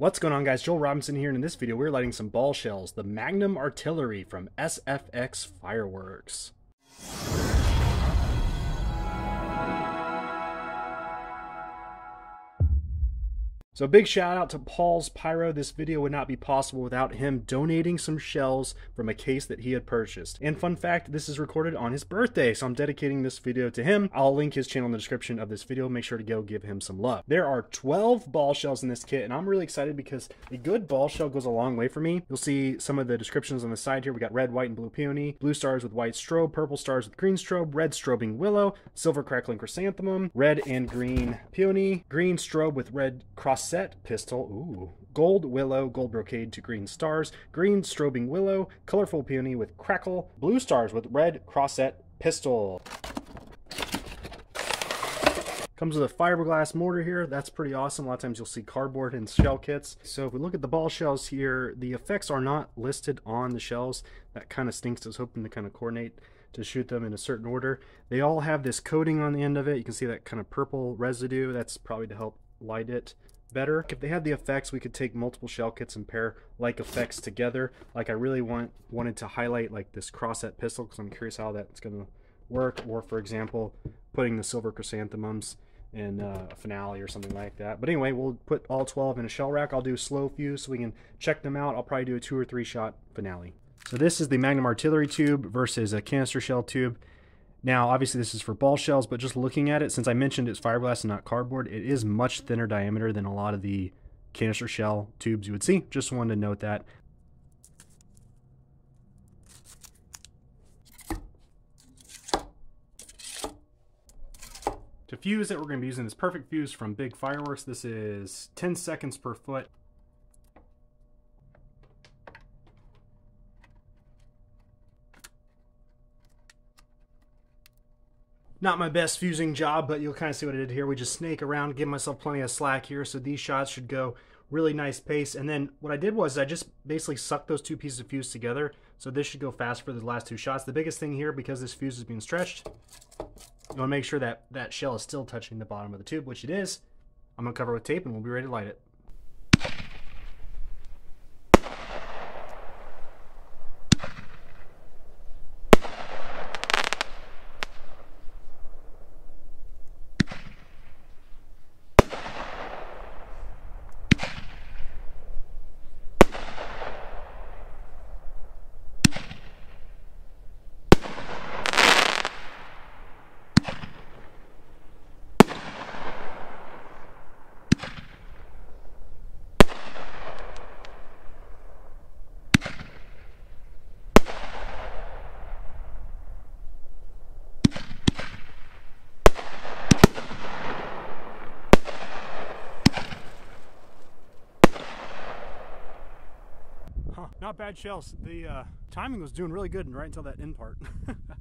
What's going on guys, Joel Robinson here and in this video we're lighting some ball shells, the Magnum Artillery from SFX Fireworks. So big shout out to Paul's Pyro. This video would not be possible without him donating some shells from a case that he had purchased. And fun fact, this is recorded on his birthday, so I'm dedicating this video to him. I'll link his channel in the description of this video. Make sure to go give him some love. There are 12 ball shells in this kit, and I'm really excited because a good ball shell goes a long way for me. You'll see some of the descriptions on the side here. We got red, white, and blue peony, blue stars with white strobe, purple stars with green strobe, red strobing willow, silver crackling chrysanthemum, red and green peony, green strobe with red cross set pistil. Ooh. Gold willow, gold brocade to green stars, green strobing willow, colorful peony with crackle, blue stars with red crossette pistil. Comes with a fiberglass mortar here. That's pretty awesome. A lot of times you'll see cardboard and shell kits. So if we look at the ball shells here, the effects are not listed on the shells. That kind of stinks. I was hoping to kind of coordinate to shoot them in a certain order. They all have this coating on the end of it. You can see that kind of purple residue. That's probably to help light it better. If they had the effects, we could take multiple shell kits and pair like effects together. Like I really want wanted to highlight like this crossette pistil because I'm curious how that's going to work. Or for example, putting the silver chrysanthemums in uh, a finale or something like that. But anyway, we'll put all 12 in a shell rack. I'll do slow fuse so we can check them out. I'll probably do a two or three shot finale. So this is the Magnum artillery tube versus a canister shell tube. Now, obviously this is for ball shells, but just looking at it, since I mentioned it's fiberglass and not cardboard, it is much thinner diameter than a lot of the canister shell tubes you would see. Just wanted to note that. To fuse it, we're going to be using this perfect fuse from Big Fireworks. This is 10 seconds per foot. Not my best fusing job, but you'll kind of see what I did here. We just snake around, give myself plenty of slack here, so these shots should go really nice pace. And then what I did was I just basically sucked those two pieces of fuse together, so this should go fast for the last two shots. The biggest thing here, because this fuse is being stretched, you want to make sure that that shell is still touching the bottom of the tube, which it is. I'm to cover with tape and we'll be ready to light it. Not bad shells. The uh, timing was doing really good right until that end part.